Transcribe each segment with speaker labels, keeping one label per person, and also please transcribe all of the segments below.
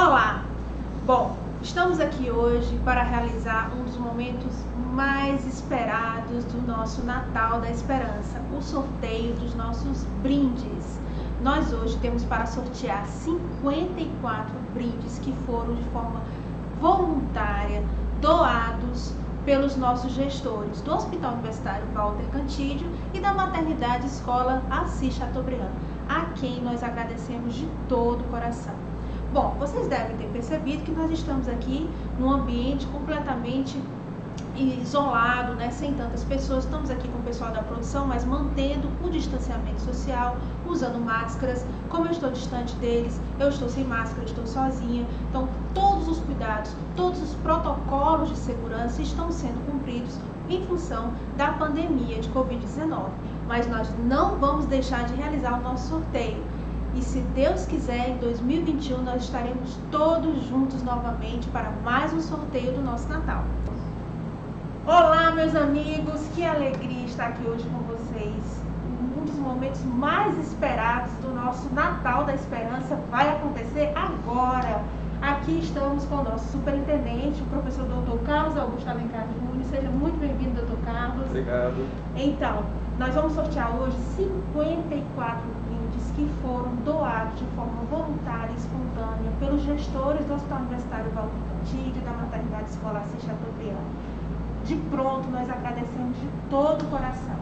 Speaker 1: Olá! Bom, estamos aqui hoje para realizar um dos momentos mais esperados do nosso Natal da Esperança, o sorteio dos nossos brindes. Nós hoje temos para sortear 54 brindes que foram de forma voluntária doados pelos nossos gestores do Hospital Universitário Walter Cantídio e da Maternidade Escola Assis Chateaubriand, a quem nós agradecemos de todo o coração. Bom, vocês devem ter percebido que nós estamos aqui num ambiente completamente isolado, né, sem tantas pessoas. Estamos aqui com o pessoal da produção, mas mantendo o distanciamento social, usando máscaras. Como eu estou distante deles, eu estou sem máscara, estou sozinha. Então, todos os cuidados, todos os protocolos de segurança estão sendo cumpridos em função da pandemia de Covid-19. Mas nós não vamos deixar de realizar o nosso sorteio. E se Deus quiser, em 2021 nós estaremos todos juntos novamente para mais um sorteio do nosso Natal. Olá, meus amigos, que alegria estar aqui hoje com vocês. Um dos momentos mais esperados do nosso Natal da Esperança vai acontecer agora. Aqui estamos com o nosso superintendente, o professor Dr. Carlos Augusto Alencar Júnior. Seja muito bem-vindo, doutor Carlos.
Speaker 2: Obrigado.
Speaker 1: Então, nós vamos sortear hoje 54 brindes que foram doados de forma voluntária e espontânea pelos gestores do Hospital Universitário Valdo e da Maternidade Escolar Assis Chateaubriand de pronto, nós agradecemos de todo o coração.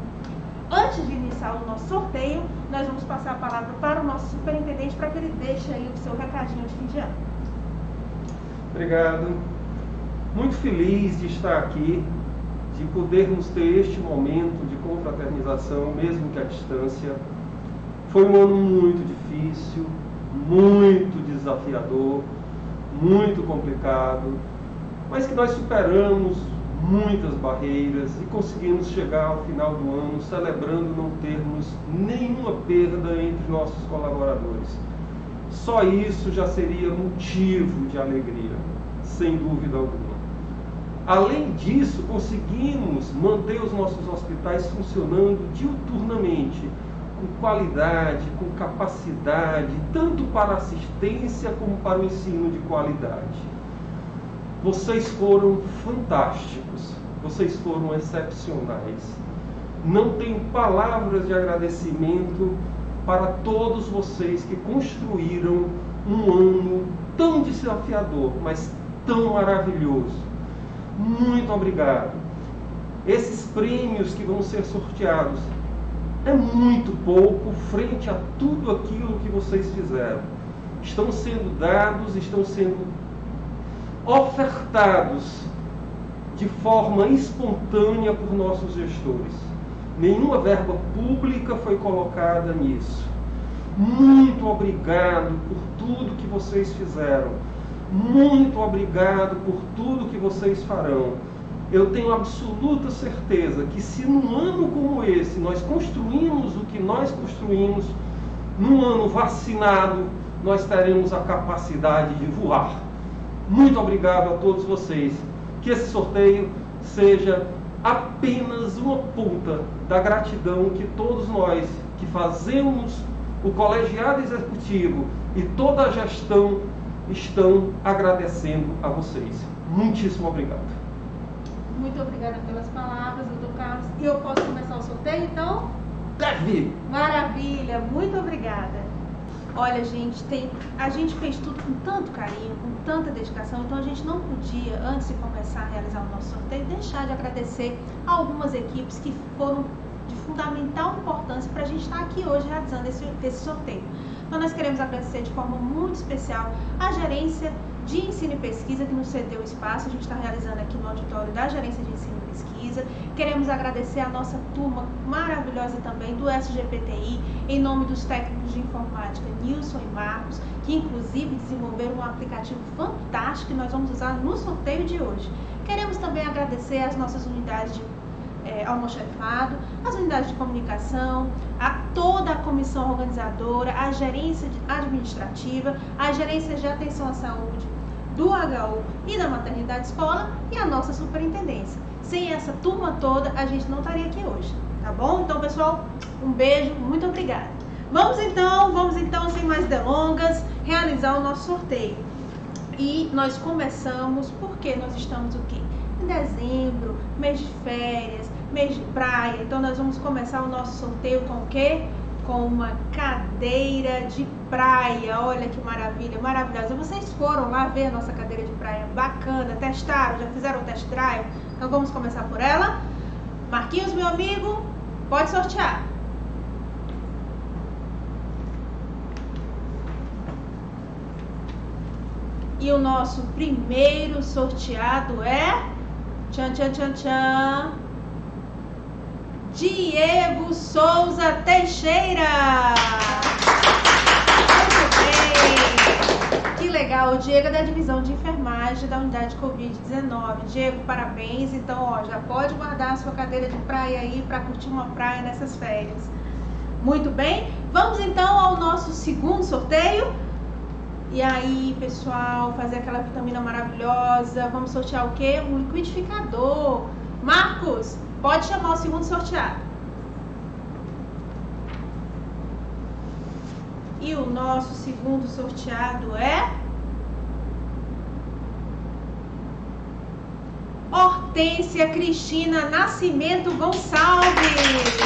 Speaker 1: Antes de iniciar o nosso sorteio, nós vamos passar a palavra para o nosso superintendente para que ele deixe aí o seu recadinho de fim de ano.
Speaker 2: Obrigado. Muito feliz de estar aqui, de podermos ter este momento de confraternização, mesmo que à distância. Foi um ano muito difícil, muito desafiador, muito complicado, mas que nós superamos muitas barreiras e conseguimos chegar ao final do ano celebrando não termos nenhuma perda entre nossos colaboradores. Só isso já seria motivo de alegria, sem dúvida alguma. Além disso, conseguimos manter os nossos hospitais funcionando diuturnamente, com qualidade, com capacidade, tanto para assistência como para o ensino de qualidade. Vocês foram fantásticos, vocês foram excepcionais. Não tenho palavras de agradecimento para todos vocês que construíram um ano tão desafiador, mas tão maravilhoso. Muito obrigado. Esses prêmios que vão ser sorteados é muito pouco frente a tudo aquilo que vocês fizeram. Estão sendo dados, estão sendo ofertados de forma espontânea por nossos gestores. Nenhuma verba pública foi colocada nisso. Muito obrigado por tudo que vocês fizeram. Muito obrigado por tudo que vocês farão. Eu tenho absoluta certeza que se num ano como esse nós construímos o que nós construímos, num ano vacinado, nós teremos a capacidade de voar. Muito obrigado a todos vocês. Que esse sorteio seja apenas uma ponta da gratidão que todos nós que fazemos o colegiado executivo e toda a gestão estão agradecendo a vocês. Muitíssimo obrigado.
Speaker 1: Muito obrigada pelas palavras, doutor Carlos. E eu posso começar o sorteio, então?
Speaker 2: Deve!
Speaker 1: Maravilha, muito obrigada. Olha, gente, tem, a gente fez tudo com tanto carinho, com tanta dedicação, então a gente não podia, antes de começar a realizar o nosso sorteio, deixar de agradecer a algumas equipes que foram de fundamental importância para a gente estar aqui hoje realizando esse, esse sorteio. Então, nós queremos agradecer de forma muito especial a gerência de ensino e pesquisa que nos cedeu espaço. A gente está realizando aqui no auditório da gerência de ensino e pesquisa. Queremos agradecer a nossa turma maravilhosa também do SGPTI, em nome dos técnicos de informática Nilson e Marcos, que inclusive desenvolveram um aplicativo fantástico que nós vamos usar no sorteio de hoje. Queremos também agradecer as nossas unidades de é, as unidades de comunicação, a toda a comissão organizadora, a gerência administrativa, a gerência de atenção à saúde do HU e da maternidade escola e a nossa superintendência. Sem essa turma toda, a gente não estaria aqui hoje, tá bom? Então, pessoal, um beijo, muito obrigada. Vamos então, vamos então, sem mais delongas, realizar o nosso sorteio. E nós começamos porque nós estamos o quê? Em dezembro, mês de férias, mês de praia. Então nós vamos começar o nosso sorteio com o quê? Com uma cadeira de praia. Olha que maravilha, maravilhosa. Vocês foram lá ver a nossa cadeira de praia? Bacana, testaram, já fizeram o test drive? Então vamos começar por ela. Marquinhos, meu amigo, pode sortear. E o nosso primeiro sorteado é. Tchan, tchan, tchan, tchan. Diego Souza Teixeira. Muito bem. Que legal. O Diego é da divisão de enfermagem da unidade Covid-19. Diego, parabéns. Então, ó, já pode guardar a sua cadeira de praia aí para curtir uma praia nessas férias. Muito bem. Vamos então ao nosso segundo sorteio. E aí, pessoal, fazer aquela vitamina maravilhosa. Vamos sortear o quê? Um liquidificador. Marcos, pode chamar o segundo sorteado. E o nosso segundo sorteado é. Hortência Cristina Nascimento Gonçalves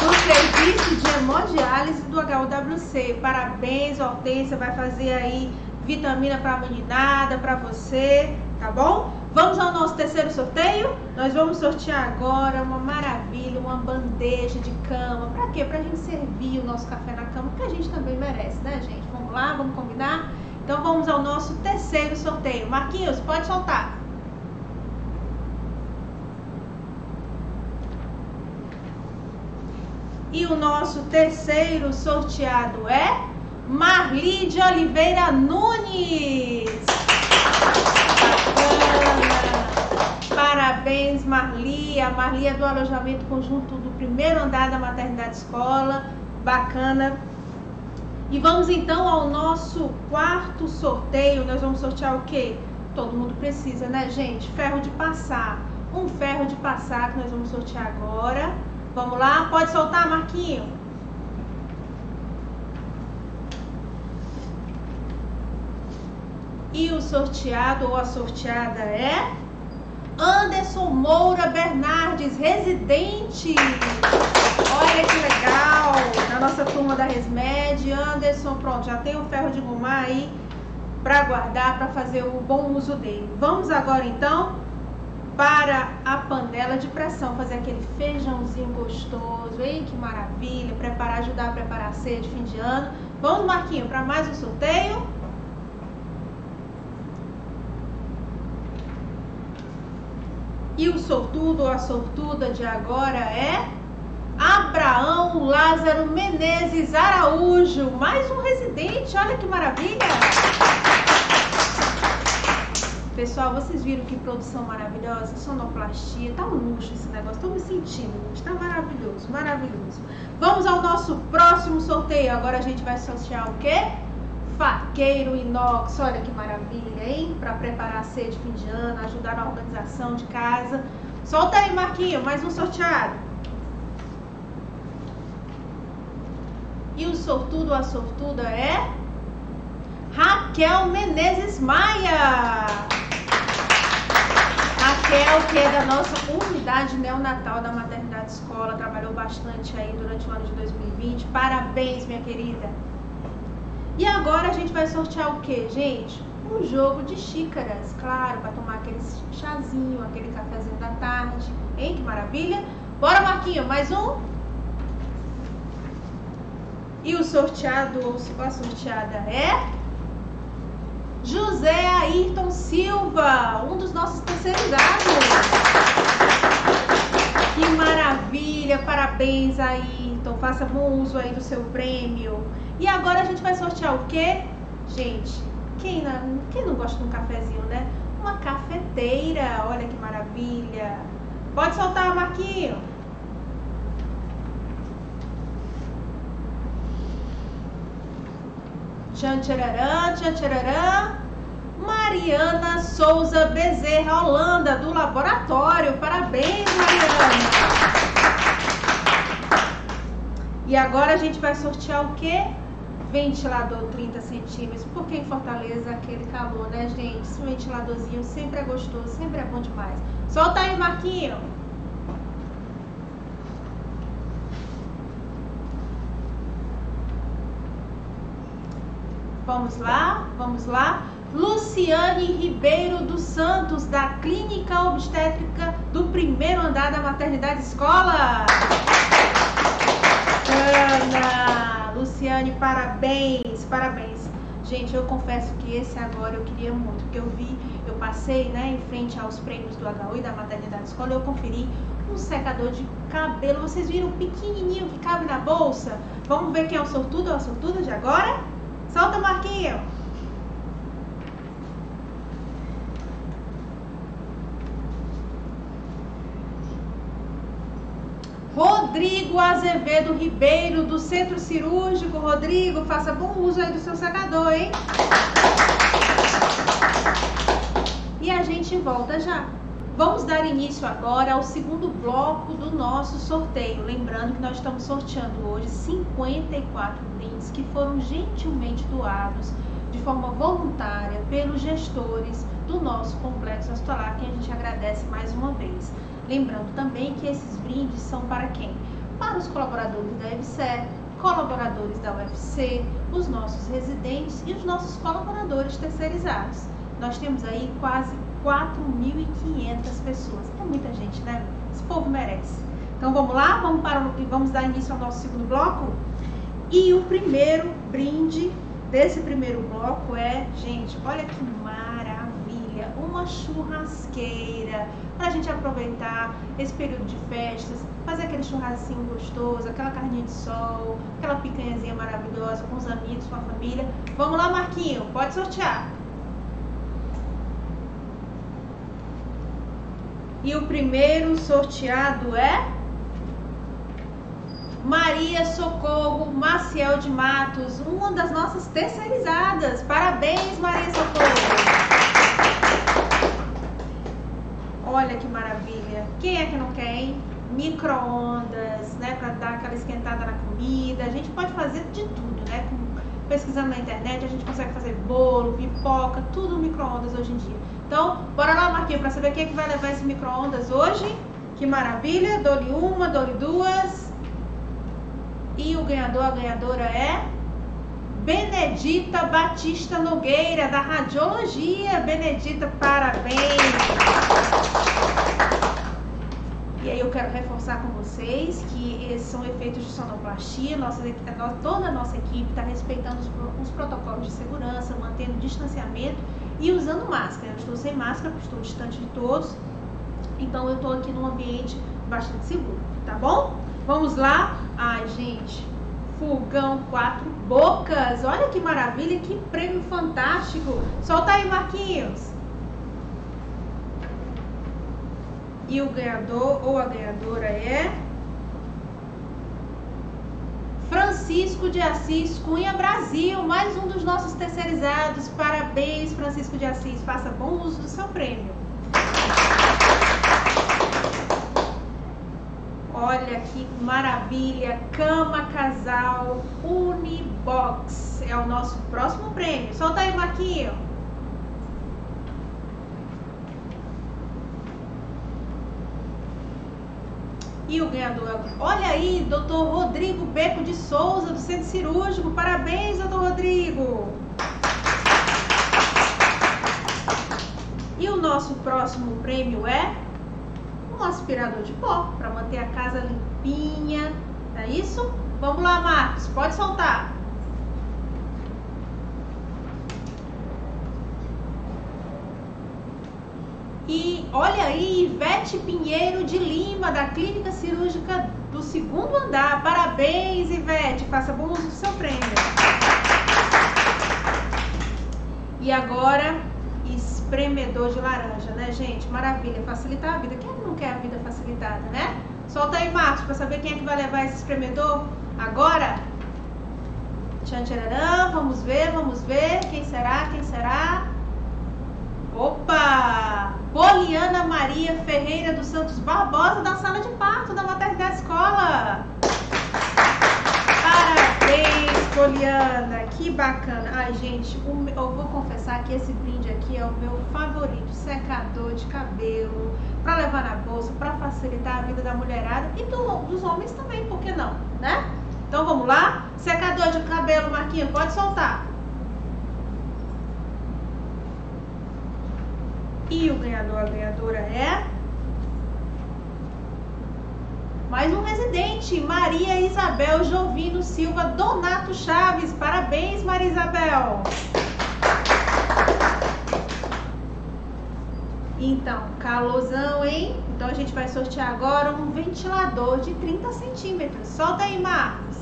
Speaker 1: do serviço de hemodiálise do HUWC. Parabéns, Hortência, vai fazer aí vitamina para a meninada, para você, tá bom? Vamos ao nosso terceiro sorteio? Nós vamos sortear agora uma maravilha, uma bandeja de cama. Para quê? Para a gente servir o nosso café na cama, que a gente também merece, né, gente? Vamos lá, vamos combinar? Então vamos ao nosso terceiro sorteio. Marquinhos, pode soltar. E o nosso terceiro sorteado é Marli de Oliveira Nunes. Parabéns, Marli. A Marli é do alojamento conjunto do primeiro andar da maternidade escola. Bacana. E vamos então ao nosso quarto sorteio. Nós vamos sortear o quê? Todo mundo precisa, né, gente? Ferro de passar. Um ferro de passar que nós vamos sortear agora. Vamos lá? Pode soltar, Marquinho. E o sorteado ou a sorteada é Anderson Moura Bernardes, residente. Olha que legal! Na nossa turma da Resmed, Anderson, pronto, já tem o ferro de gomar aí para guardar, para fazer o bom uso dele. Vamos agora então para a panela de pressão, fazer aquele feijãozinho gostoso, hein? Que maravilha! Preparar, ajudar a preparar a ceia de fim de ano. Vamos, Marquinho, para mais um sorteio? E o sortudo ou a sortuda de agora é Abraão Lázaro Menezes Araújo, mais um residente, olha que maravilha! Pessoal, vocês viram que produção maravilhosa, sonoplastia, tá um luxo esse negócio, tô me sentindo, tá maravilhoso, maravilhoso. Vamos ao nosso próximo sorteio, agora a gente vai sortear o quê? Faqueiro inox, olha que maravilha, hein? Para preparar a ceia de fim de ano, ajudar na organização de casa. Solta aí, Marquinho, mais um sorteado. E o sortudo, a sortuda é Raquel Menezes Maia. Raquel, que é da nossa unidade neonatal da maternidade escola, trabalhou bastante aí durante o ano de 2020. Parabéns, minha querida. E agora a gente vai sortear o que, gente? Um jogo de xícaras, claro, para tomar aquele chazinho, aquele cafezinho da tarde. Hein? Que maravilha. Bora, Marquinho, mais um? E o sorteado ou a sorteada é José Ayrton Silva, um dos nossos terceirizados. Que maravilha, parabéns Ayrton, faça bom uso aí do seu prêmio. E agora a gente vai sortear o quê? Gente, quem não, quem não gosta de um cafezinho, né? Uma cafeteira, olha que maravilha. Pode soltar, Marquinho. Tchan tchararã, tchan tchararã. Mariana Souza Bezerra, Holanda, do laboratório. Parabéns, Mariana. E agora a gente vai sortear o quê? ventilador 30 centímetros, porque em Fortaleza aquele calor, né, gente? Esse ventiladorzinho sempre é gostoso, sempre é bom demais. Solta aí, Marquinho! Vamos lá, vamos lá. Luciane Ribeiro dos Santos, da Clínica Obstétrica do primeiro andar da Maternidade Escola. Ana, Luciane, parabéns, parabéns. Gente, eu confesso que esse agora eu queria muito, porque eu vi, eu passei né, em frente aos prêmios do HU e da Maternidade Escola, eu conferi um secador de cabelo. Vocês viram pequenininho que cabe na bolsa? Vamos ver quem é o sortudo ou a sortuda de agora? Solta, Marquinho! Rodrigo Azevedo Ribeiro, do Centro Cirúrgico. Rodrigo, faça bom uso aí do seu secador, hein? E a gente volta já. Vamos dar início agora ao segundo bloco do nosso sorteio. Lembrando que nós estamos sorteando hoje 54 brindes que foram gentilmente doados de forma voluntária pelos gestores do nosso complexo hospitalar, que a gente agradece mais uma vez. Lembrando também que esses brindes são para quem? Para os colaboradores da EBSER, colaboradores da UFC, os nossos residentes e os nossos colaboradores terceirizados. Nós temos aí quase 4.500 pessoas. É muita gente, né? Esse povo merece. Então vamos lá, vamos, para, vamos dar início ao nosso segundo bloco. E o primeiro brinde desse primeiro bloco é, gente, olha que maravilha, uma churrasqueira para a gente aproveitar esse período de festas, fazer aquele churrasquinho gostoso, aquela carninha de sol, aquela picanhazinha maravilhosa com os amigos, com a família. Vamos lá, Marquinho, pode sortear. E o primeiro sorteado é Maria Socorro Maciel de Matos, uma das nossas terceirizadas. Parabéns, Maria Socorro! Olha que maravilha. Quem é que não quer, hein? Micro-ondas, né? Para dar aquela esquentada na comida. A gente pode fazer de tudo, né? Pesquisando na internet, a gente consegue fazer bolo, pipoca, tudo micro-ondas hoje em dia. Então, bora lá, Marquinhos, para saber quem é que vai levar esse micro-ondas hoje. Que maravilha. Dou-lhe uma, dou-lhe duas. E o ganhador, a ganhadora é Benedita Batista Nogueira, da Radiologia. Benedita, parabéns! E aí eu quero reforçar com vocês que esses são efeitos de sonoplastia. Nossa, toda a nossa equipe está respeitando os, os, protocolos de segurança, mantendo distanciamento e usando máscara. Eu estou sem máscara porque estou distante de todos. Então eu estou aqui num ambiente bastante seguro, tá bom? Vamos lá? Ai, gente, Fogão Quatro Bocas. Olha que maravilha, que prêmio fantástico. Solta aí, Marquinhos. E o ganhador ou a ganhadora é Francisco de Assis Cunha Brasil, mais um dos nossos terceirizados. Parabéns, Francisco de Assis. Faça bom uso do seu prêmio. Olha que maravilha! Cama Casal Unibox é o nosso próximo prêmio. Solta aí, Marquinho. O ganhador, olha aí, doutor Rodrigo Beco de Souza, do Centro Cirúrgico. Parabéns, doutor Rodrigo! E o nosso próximo prêmio é um aspirador de pó para manter a casa limpinha. É isso? Vamos lá, Marcos, pode soltar. E olha aí, Ivete Pinheiro de Lima, da Clínica Cirúrgica do segundo andar. Parabéns, Ivete. Faça bom uso do seu prêmio. E agora, espremedor de laranja, né, gente? Maravilha, facilitar a vida. Quem não quer a vida facilitada, né? Solta aí, Marcos, para saber quem é que vai levar esse espremedor agora. Tchan, tchararã, vamos ver, vamos ver. Quem será, quem será? Opa! Poliana Maria Ferreira dos Santos Barbosa, da sala de parto da Maternidade Escola. Parabéns, Poliana, que bacana. Ai, gente, eu vou confessar que esse brinde aqui é o meu favorito. Secador de cabelo, para levar na bolsa, para facilitar a vida da mulherada e do, dos homens também, por que não, né? Então vamos lá? Secador de cabelo, Marquinhos, pode soltar. E o ganhador, a ganhadora é mais um residente, Maria Isabel Jovino Silva Donato Chaves. Parabéns, Maria Isabel. Então, calorzão, hein? Então a gente vai sortear agora um ventilador de 30 centímetros. Solta aí, Marcos.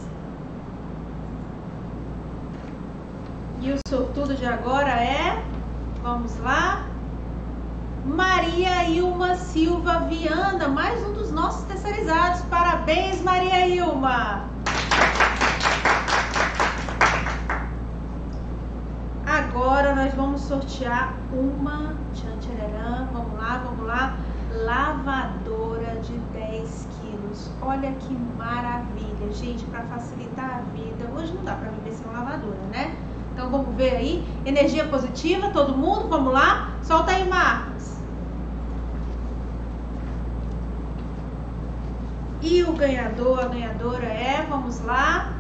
Speaker 1: E o sortudo de agora é, vamos lá, Maria Ilma Silva Viana, mais um dos nossos terceirizados. Parabéns, Maria Ilma! Agora nós vamos sortear uma, vamos lá, vamos lá, lavadora de 10 quilos. Olha que maravilha, gente, para facilitar a vida. Hoje não dá para viver sem uma lavadora, né? Então vamos ver aí, energia positiva, todo mundo, vamos lá? Solta aí, Marcos. E o ganhador, a ganhadora é, vamos lá,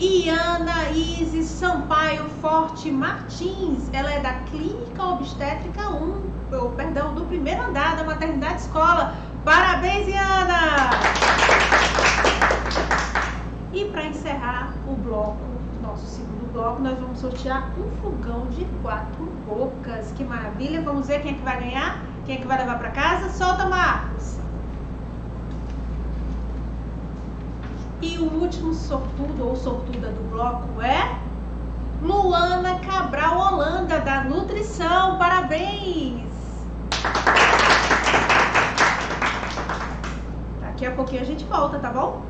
Speaker 1: Iana Isis Sampaio Forte Martins. Ela é da Clínica Obstétrica 1, ou, perdão, do primeiro andar da Maternidade Escola. Parabéns, Iana! E para encerrar o bloco, nosso segundo bloco, nós vamos sortear um fogão de quatro bocas. Que maravilha! Vamos ver quem é que vai ganhar? Quem é que vai levar para casa? Solta, Marcos! E o último sortudo ou sortuda do bloco é Luana Cabral Holanda, da Nutrição. Parabéns! Daqui a pouquinho a gente volta, tá bom?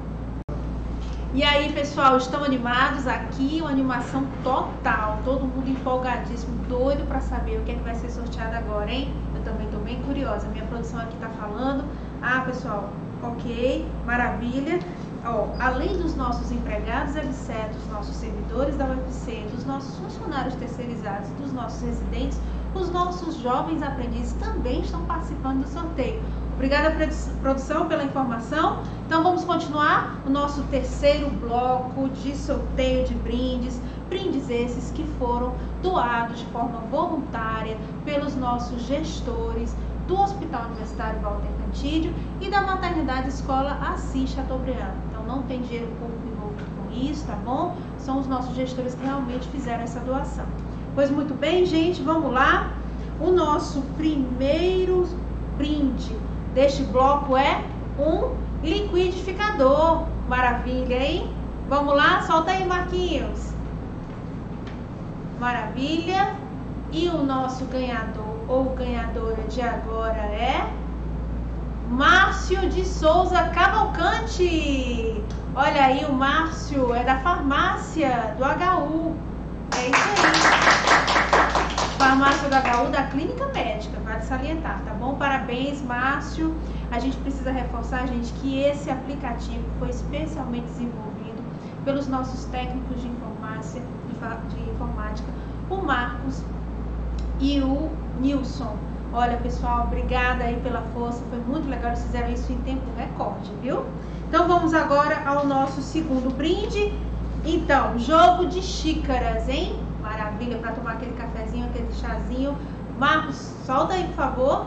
Speaker 1: E aí, pessoal, estão animados aqui? Uma animação total. Todo mundo empolgadíssimo, doido para saber o que é que vai ser sorteado agora, hein? Eu também estou bem curiosa. Minha produção aqui está falando. Ah, pessoal, ok, maravilha ó, além dos nossos empregados etc., dos nossos servidores da UFC, dos nossos funcionários terceirizados, dos nossos residentes, os nossos jovens aprendizes também estão participando do sorteio. Obrigada, produção, pela informação. Então, vamos continuar o nosso terceiro bloco de sorteio de brindes. Brindes esses que foram doados de forma voluntária pelos nossos gestores do Hospital Universitário Walter Cantídio e da Maternidade Escola Assis Chateaubriand não tem dinheiro público envolvido com isso, tá bom? São os nossos gestores que realmente fizeram essa doação. Pois muito bem, gente, vamos lá. O nosso primeiro brinde deste bloco é um liquidificador. Maravilha, hein? Vamos lá, solta aí, Marquinhos. Maravilha. E o nosso ganhador ou ganhadora de agora é Márcio de Souza Cavalcante. Olha aí, o Márcio é da farmácia do HU. É isso aí. Farmácia do HU da Clínica Médica, vale salientar, tá bom? Parabéns, Márcio. A gente precisa reforçar, gente, que esse aplicativo foi especialmente desenvolvido pelos nossos técnicos de informática, de informática, o Marcos e o Nilson. Olha, pessoal, obrigada aí pela força. Foi muito legal. Eles fizeram isso em tempo recorde, viu? Então vamos agora ao nosso segundo brinde. Então, jogo de xícaras, hein? Maravilha para tomar aquele cafezinho, aquele chazinho. Marcos, solta aí, por favor.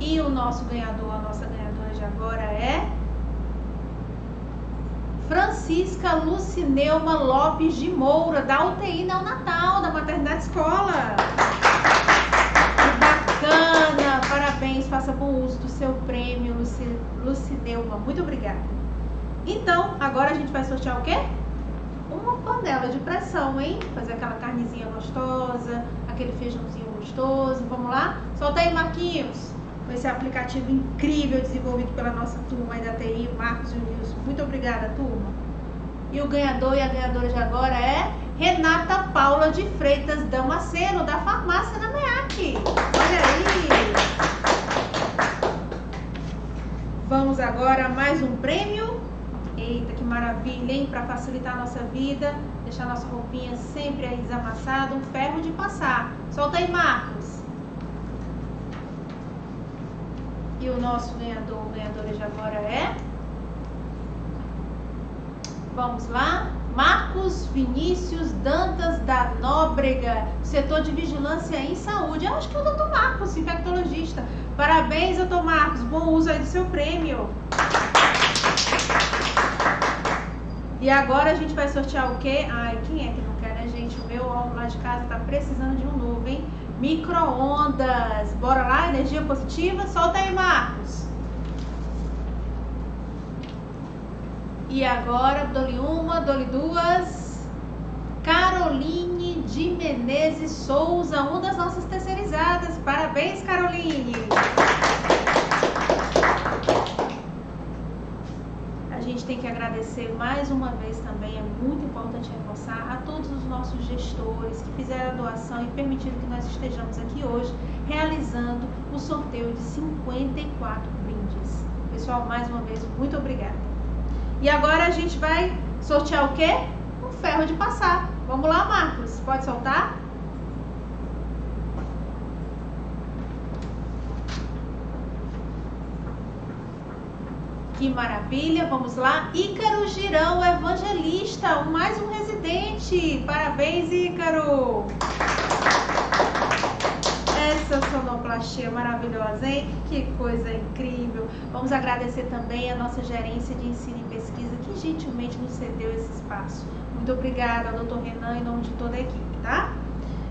Speaker 1: E o nosso ganhador, a nossa ganhadora de agora é Francisca Lucineuma Lopes de Moura, da UTI Neonatal, da Maternidade Escola. Que bacana! Parabéns, faça bom uso do seu prêmio, Luci, Lucineuma. Muito obrigada. Então, agora a gente vai sortear o quê? Uma panela de pressão, hein? Fazer aquela carnezinha gostosa, aquele feijãozinho gostoso. Vamos lá? Solta aí, Marquinhos com esse aplicativo incrível desenvolvido pela nossa turma aí da TI, Marcos e o Nilson. Muito obrigada, turma. E o ganhador e a ganhadora de agora é Renata Paula de Freitas Damasceno, da farmácia da MEAC. Olha aí! Vamos agora a mais um prêmio. Eita! maravilha, hein? Para facilitar a nossa vida, deixar nossa roupinha sempre aí desamassada, um ferro de passar. Solta aí, Marcos. E o nosso ganhador, ganhadora de agora é. Vamos lá? Marcos Vinícius Dantas da Nóbrega, setor de vigilância em saúde. Eu acho que é o doutor Marcos, infectologista. Parabéns, doutor Marcos. Bom uso aí do seu prêmio. E agora a gente vai sortear o quê? Ai, quem é que não quer, né, gente? O meu lá de casa tá precisando de um novo, hein? Micro-ondas. Bora lá, energia positiva? Solta aí, Marcos. E agora, dole uma, dole duas. Caroline de Menezes Souza, uma das nossas terceirizadas. Parabéns, Caroline! A gente tem que agradecer mais uma vez também, é muito importante reforçar a todos os nossos gestores que fizeram a doação e permitiram que nós estejamos aqui hoje realizando o sorteio de 54 brindes. Pessoal, mais uma vez, muito obrigada. E agora a gente vai sortear o quê? Um ferro de passar. Vamos lá, Marcos? Pode soltar? Que maravilha, vamos lá. Ícaro Girão, evangelista, mais um residente. Parabéns, Ícaro. Essa sonoplastia maravilhosa, hein? Que coisa incrível. Vamos agradecer também a nossa gerência de ensino e pesquisa que gentilmente nos cedeu esse espaço. Muito obrigada, doutor Renan, em nome de toda a equipe, tá?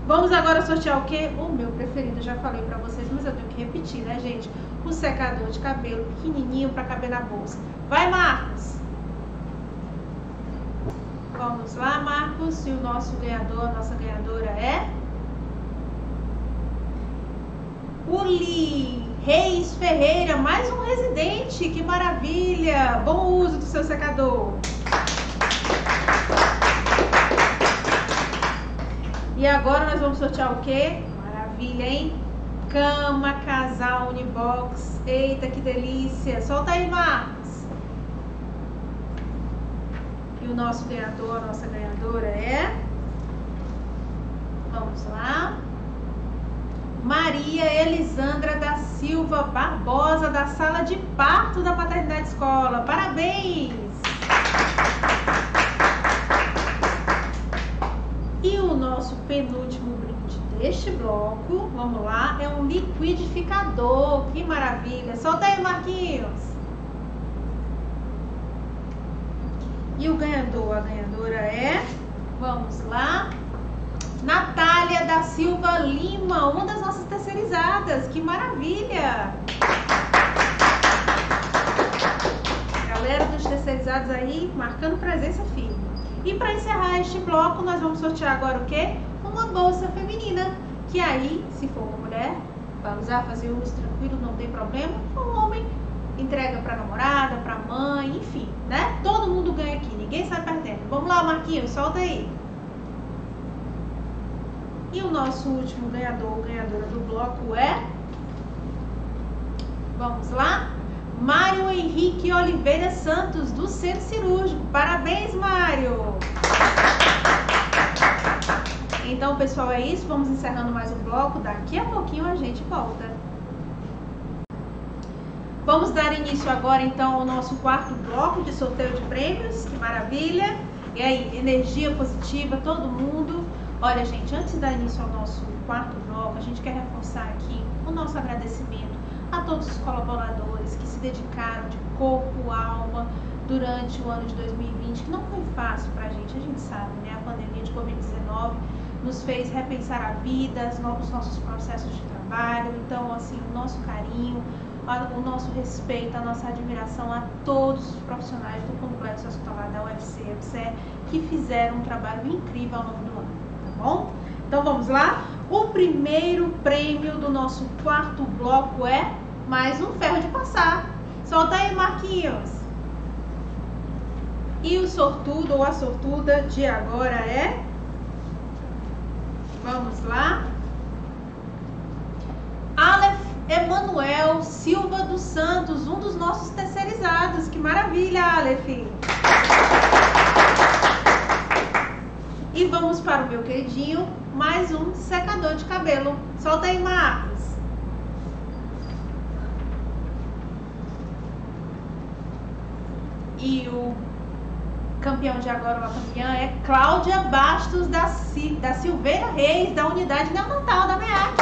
Speaker 1: Vamos agora sortear o quê? O meu preferido, já falei pra vocês, mas eu tenho que repetir, né, gente? O secador de cabelo pequenininho para caber na bolsa. Vai, Marcos! Vamos lá, Marcos. E o nosso ganhador, a nossa ganhadora é... Uli Reis Ferreira, mais um residente, que maravilha! Bom uso do seu secador. E agora nós vamos sortear o quê? Maravilha, hein? Cama, casal, unibox. Eita, que delícia! Solta aí, Marcos. E o nosso ganhador, a nossa ganhadora é... Vamos lá. Maria Elisandra da Silva Barbosa, da sala de parto da Paternidade Escola. Parabéns! E o nosso penúltimo brinde deste bloco, vamos lá, é um liquidificador. Que maravilha! Solta aí, Marquinhos! E o ganhador, a ganhadora é, vamos lá, Natália da Silva Lima, uma das nossas terceirizadas. Que maravilha! Galera dos terceirizados aí, marcando presença firme. E para encerrar este bloco, nós vamos sortear agora o quê? Uma bolsa feminina. Que aí, se for uma mulher, vai usar, fazer uso tranquilo, não tem problema. Um homem entrega para namorada, para mãe, enfim, né? Todo mundo ganha aqui, ninguém sai perdendo. Vamos lá, Marquinhos, solta aí. E o nosso último ganhador ou ganhadora do bloco é. Vamos lá? Mário Henrique Oliveira Santos, do Centro Cirúrgico. Parabéns, Mário! Então, pessoal, é isso. Vamos encerrando mais um bloco. Daqui a pouquinho a gente volta. Vamos dar início agora, então, ao nosso quarto bloco de sorteio de prêmios. Que maravilha! E aí, energia positiva, todo mundo. Olha, gente, antes de dar início ao nosso quarto bloco, a gente quer reforçar aqui o nosso agradecimento a todos os colaboradores que se dedicaram de corpo, alma durante o ano de 2020, que não foi fácil para a gente, a gente sabe, né? A pandemia de Covid-19 nos fez repensar a vida, os nossos processos de trabalho. Então, assim, o nosso carinho, o nosso respeito, a nossa admiração a todos os profissionais do Complexo Hospitalar da UFC, UFC que fizeram um trabalho incrível ao longo do ano bom? Então vamos lá? O primeiro prêmio do nosso quarto bloco é mais um ferro de passar. Solta aí, Marquinhos. E o sortudo ou a sortuda de agora é. Vamos lá. Aleph Emanuel Silva dos Santos, um dos nossos terceirizados. Que maravilha, Aleph! Para o meu queridinho, mais um secador de cabelo. Solta aí, Marcos. E o campeão de agora, uma campeã, é Cláudia Bastos da, da Silveira Reis, da unidade neonatal da MEAC.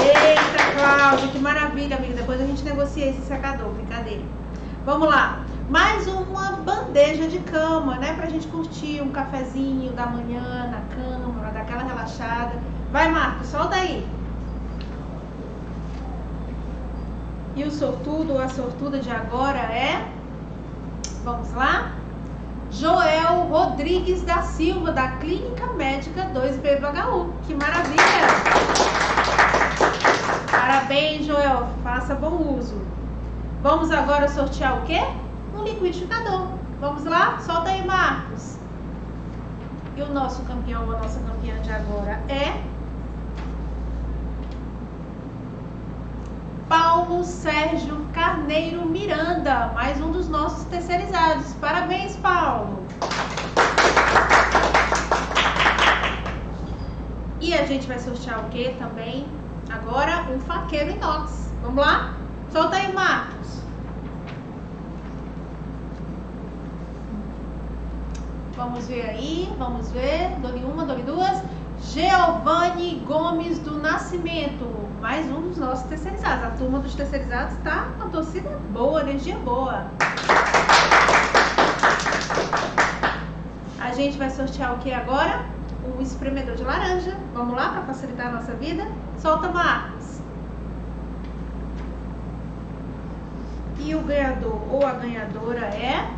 Speaker 1: Eita, Cláudia, que maravilha, amiga. Depois a gente negocia esse secador, brincadeira. Vamos lá. Mais uma bandeja de cama, né? Pra gente curtir um cafezinho da manhã na cama, dar aquela relaxada. Vai, Marcos, solta aí. E o sortudo ou a sortuda de agora é. Vamos lá? Joel Rodrigues da Silva, da Clínica Médica 2BHU. Que maravilha! Parabéns, Joel. Faça bom uso. Vamos agora sortear o quê? Um liquidificador. Vamos lá? Solta aí, Marcos. E o nosso campeão, a nossa campeã de agora é Paulo Sérgio Carneiro Miranda, mais um dos nossos terceirizados. Parabéns, Paulo! E a gente vai sortear o que também? Agora um faqueiro inox. Vamos lá? Solta aí, Marcos. Vamos ver aí, vamos ver. Dole uma, dole duas. Giovanni Gomes do Nascimento, mais um dos nossos terceirizados. A turma dos terceirizados está com a torcida boa, energia boa. A gente vai sortear o que agora? Um espremedor de laranja. Vamos lá para facilitar a nossa vida? Solta, Marcos. E o ganhador ou a ganhadora é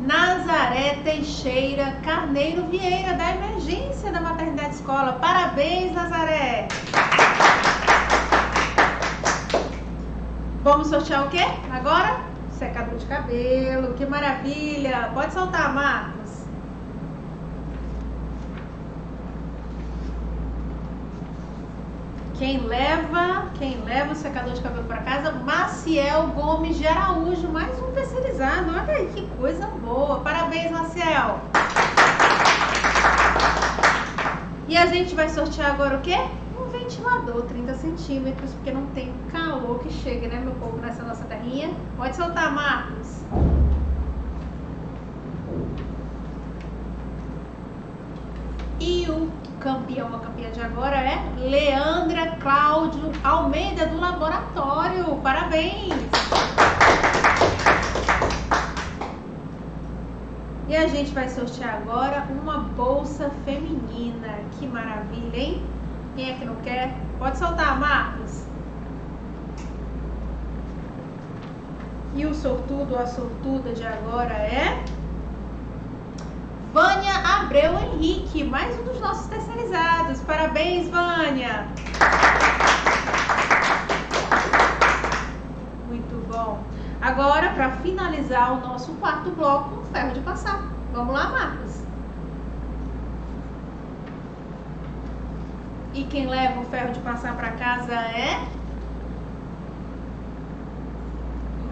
Speaker 1: Nazaré Teixeira Carneiro Vieira, da Emergência da Maternidade Escola. Parabéns, Nazaré! Vamos sortear o quê? Agora? Secador de cabelo, que maravilha! Pode soltar, Marcos. Quem leva, quem leva o secador de cabelo para casa? Maciel Gomes de Araújo, mais um terceirizado. Olha aí que coisa boa. Parabéns, Maciel. E a gente vai sortear agora o quê? Um ventilador, 30 centímetros, porque não tem calor que chega, né, meu povo, nessa nossa terrinha. Pode soltar, Marcos. E o campeão, a campeã de agora é Leandra Cláudio Almeida do Laboratório. Parabéns! E a gente vai sortear agora uma bolsa feminina. Que maravilha, hein? Quem é que não quer? Pode soltar, Marcos. E o sortudo a sortuda de agora é Vânia Abreu Henrique, mais um dos nossos terceirizados. Parabéns, Vânia! Muito bom. Agora, para finalizar o nosso quarto bloco, ferro de passar. Vamos lá, Marcos? E quem leva o ferro de passar para casa é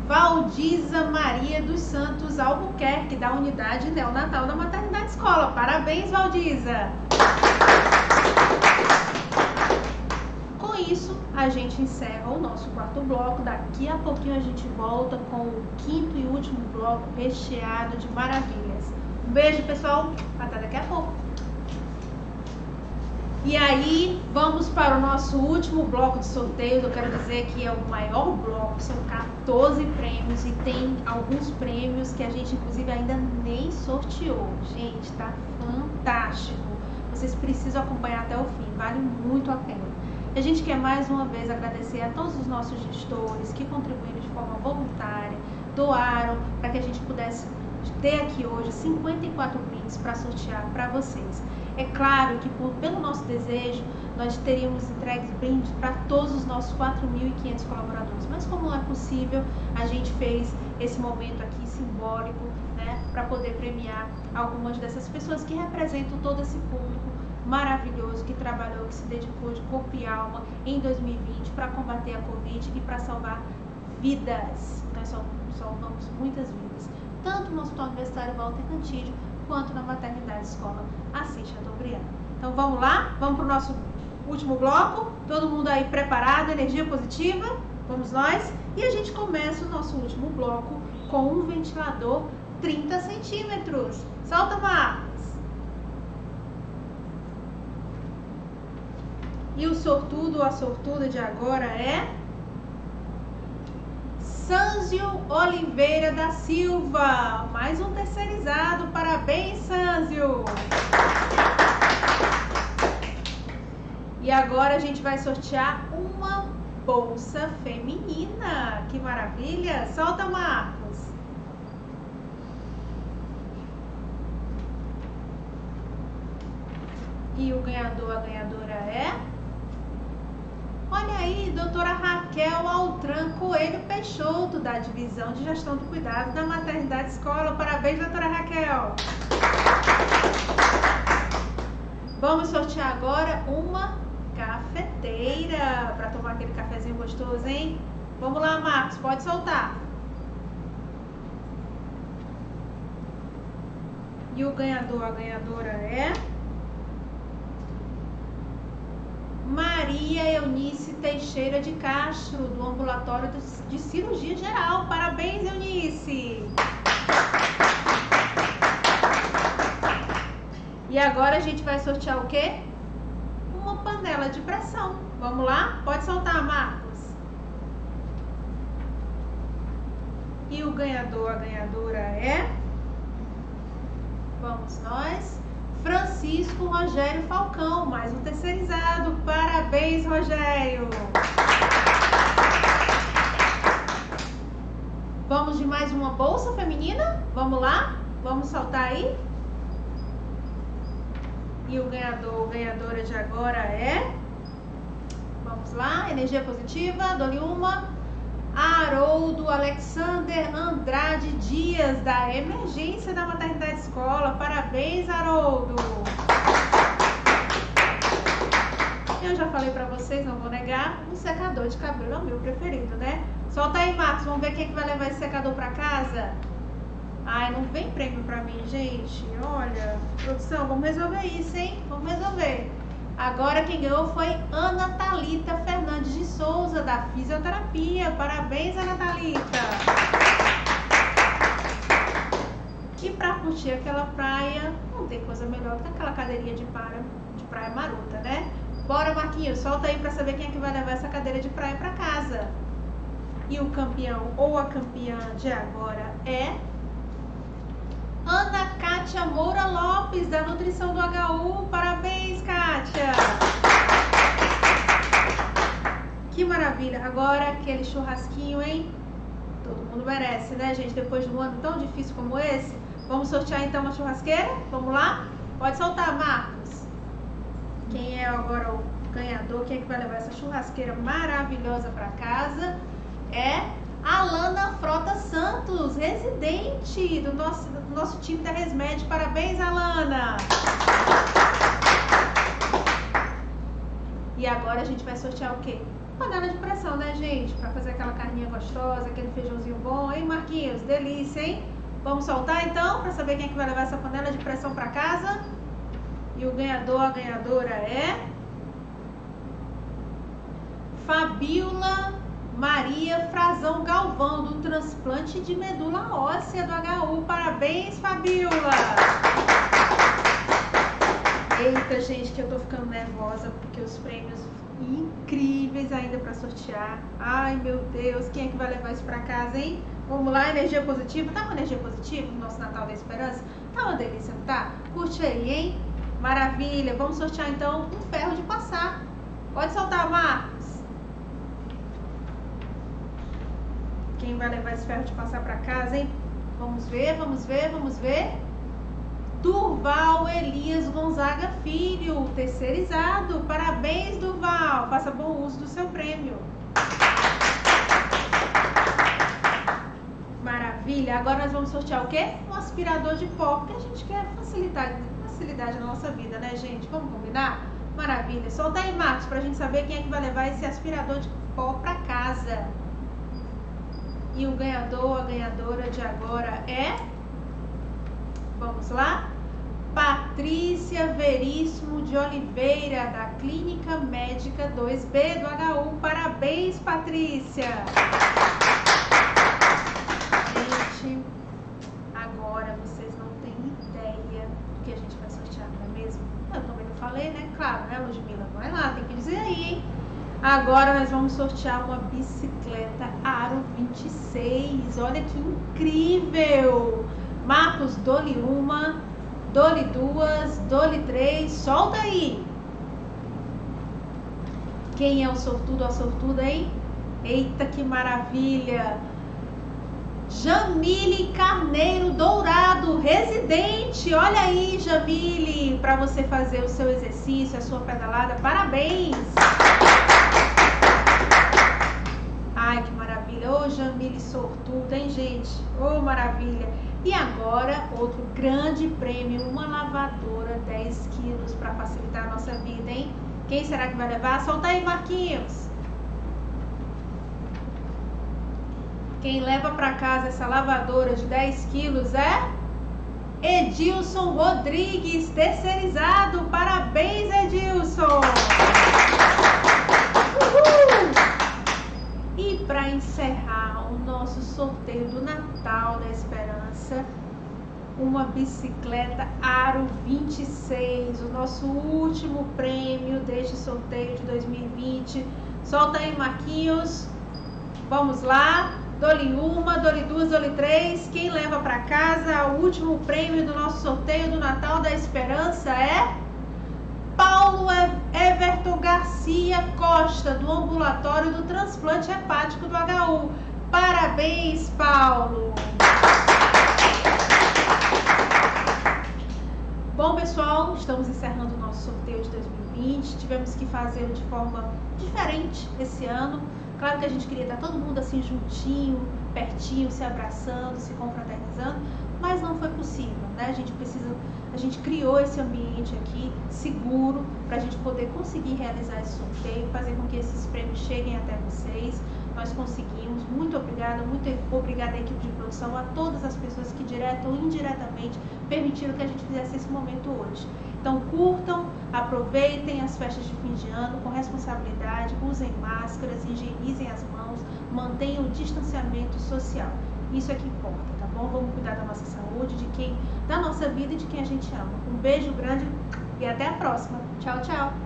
Speaker 1: Valdiza Maria dos Santos Albuquerque, da unidade neonatal da Maternidade Escola. Parabéns, Valdiza! Com isso, a gente encerra o nosso quarto bloco. Daqui a pouquinho a gente volta com o quinto e último bloco recheado de maravilhas. Um beijo, pessoal. Até daqui a pouco. E aí, vamos para o nosso último bloco de sorteio. Eu quero dizer que é o maior bloco, são 14 prêmios e tem alguns prêmios que a gente, inclusive, ainda nem sorteou. Gente, tá fantástico. Vocês precisam acompanhar até o fim, vale muito a pena. E a gente quer mais uma vez agradecer a todos os nossos gestores que contribuíram de forma voluntária, doaram para que a gente pudesse ter aqui hoje 54 brindes para sortear para vocês. É claro que por, pelo nosso desejo nós teríamos entregues brindes para todos os nossos 4.500 colaboradores, mas como não é possível, a gente fez esse momento aqui simbólico, né, para poder premiar algumas dessas pessoas que representam todo esse público maravilhoso que trabalhou, que se dedicou de corpo e alma em 2020 para combater a Covid e para salvar vidas. Nós salvamos muitas vidas. tanto no Hospital Universitário Walter Cantídio, quanto na Maternidade Escola Assis Chateaubriand. Então vamos lá, vamos para o nosso último bloco. Todo mundo aí preparado, energia positiva? Vamos nós? E a gente começa o nosso último bloco com um ventilador 30 centímetros. Solta, Marcos! E o sortudo ou a sortuda de agora é Sânzio Oliveira da Silva. Mais um terceirizado. Parabéns, Sânzio! E agora a gente vai sortear uma bolsa feminina. Que maravilha! Solta, Marcos! E o ganhador, a ganhadora é. Olha aí, doutora Raquel Altran Coelho Peixoto, da Divisão de Gestão do Cuidado da Maternidade Escola. Parabéns, doutora Raquel! Vamos sortear agora uma cafeteira para tomar aquele cafezinho gostoso, hein? Vamos lá, Marcos, pode soltar. E o ganhador, a ganhadora é Maria Eunice Teixeira de Castro, do Ambulatório de Cirurgia Geral. Parabéns, Eunice! E agora a gente vai sortear o quê? Uma panela de pressão. Vamos lá? Pode soltar, Marcos. E o ganhador, a ganhadora é. Vamos nós. Francisco Rogério Falcão, mais um terceirizado. Parabéns, Rogério! Vamos de mais uma bolsa feminina? Vamos lá? Vamos saltar aí? E o ganhador, ganhadora de agora é. Vamos lá, energia positiva, dou-lhe uma. Haroldo Alexander Andrade Dias, da Emergência da Maternidade Escola. Parabéns, Haroldo! Eu já falei pra vocês, não vou negar, um secador de cabelo é o meu preferido, né? Solta aí, Marcos, vamos ver quem que vai levar esse secador pra casa? Ai, não vem prêmio pra mim, gente. Olha, produção, vamos resolver isso, hein? Vamos resolver. Agora quem ganhou foi Ana Talita Fernandes de Souza, da fisioterapia. Parabéns, Ana Talita! E para curtir aquela praia, não tem coisa melhor que aquela cadeirinha de praia, de praia marota, né? Bora, Marquinhos, solta aí para saber quem é que vai levar essa cadeira de praia para casa. E o campeão ou a campeã de agora é Ana Kátia Moura Lopes, da Nutrição do HU. Parabéns, Kátia! Que maravilha! Agora aquele churrasquinho, hein? Todo mundo merece, né, gente? Depois de um ano tão difícil como esse. Vamos sortear então uma churrasqueira? Vamos lá? Pode soltar, Marcos. Quem é agora o ganhador? Quem é que vai levar essa churrasqueira maravilhosa para casa? É Alana Frota Santos, residente do nosso, do nosso time da Resmed. Parabéns, Alana! E agora a gente vai sortear o quê? Panela de pressão, né, gente? Para fazer aquela carninha gostosa, aquele feijãozinho bom, hein, Marquinhos? Delícia, hein? Vamos soltar então para saber quem é que vai levar essa panela de pressão para casa? E o ganhador, a ganhadora é Fabiola Maria Frazão Galvão, do transplante de medula óssea do HU. Parabéns, Fabiola! Eita, gente, que eu tô ficando nervosa porque os prêmios incríveis ainda para sortear. Ai, meu Deus, quem é que vai levar isso para casa, hein? Vamos lá, energia positiva. Tá com energia positiva no nosso Natal da Esperança? Tá uma delícia, não tá? Curte aí, hein? Maravilha. Vamos sortear então um ferro de passar. Pode soltar, Mar. Quem vai levar esse ferro de passar para casa, hein? Vamos ver, vamos ver, vamos ver. Durval Elias Gonzaga Filho, terceirizado. Parabéns, Durval. Faça bom uso do seu prêmio. Maravilha. Agora nós vamos sortear o quê? Um aspirador de pó, porque a gente quer facilidade, facilidade na nossa vida, né, gente? Vamos combinar? Maravilha. Solta aí, Marcos, pra gente saber quem é que vai levar esse aspirador de pó para casa. E o ganhador, a ganhadora de agora é Vamos lá? Patrícia Veríssimo de Oliveira, da Clínica Médica 2B do HU. Parabéns, Patrícia! Gente, agora vocês não têm ideia do que a gente vai sortear, não é mesmo? Eu também não falei, né? Claro, né, Ludmilla? Vai lá, tem que dizer aí, hein? Agora nós vamos sortear uma bicicleta Aro 26. Olha que incrível! Marcos, dole uma, dole duas, dole três. Solta aí! Quem é o sortudo a sortuda, hein? Eita, que maravilha! Jamile Carneiro Dourado, residente. Olha aí, Jamile, para você fazer o seu exercício, a sua pedalada. Parabéns! Ai, que Jamile sortuda, hein, gente? Ô, maravilha. E agora, outro grande prêmio, uma lavadora 10 quilos para facilitar a nossa vida, hein? Quem será que vai levar? Solta aí, Marquinhos. Quem leva para casa essa lavadora de 10 quilos é Edilson Rodrigues, terceirizado. Parabéns, Edilson! Para encerrar o nosso sorteio do Natal da Esperança, uma bicicleta Aro 26, o nosso último prêmio deste sorteio de 2020. Solta aí, Marquinhos. Vamos lá. Dole uma, dole duas, dole três. Quem leva para casa o último prêmio do nosso sorteio do Natal da Esperança é Paulo Everton Garcia Costa, do ambulatório do transplante hepático do HU. Parabéns, Paulo! Bom, pessoal, estamos encerrando o nosso sorteio de 2020. Tivemos que fazê-lo de forma diferente esse ano. Claro que a gente queria estar todo mundo assim juntinho, pertinho, se abraçando, se confraternizando, mas não foi possível, né? A gente precisa, a gente criou esse ambiente aqui seguro para a gente poder conseguir realizar esse sorteio, fazer com que esses prêmios cheguem até vocês. Nós conseguimos. Muito obrigada, muito obrigada à equipe de produção, a todas as pessoas que direta ou indiretamente permitiram que a gente fizesse esse momento hoje. Então curtam, aproveitem as festas de fim de ano com responsabilidade, usem máscaras, higienizem as mãos, mantenham o distanciamento social. Isso é que importa, bom? Vamos cuidar da nossa saúde, de quem, da nossa vida e de quem a gente ama. Um beijo grande e até a próxima. Tchau, tchau.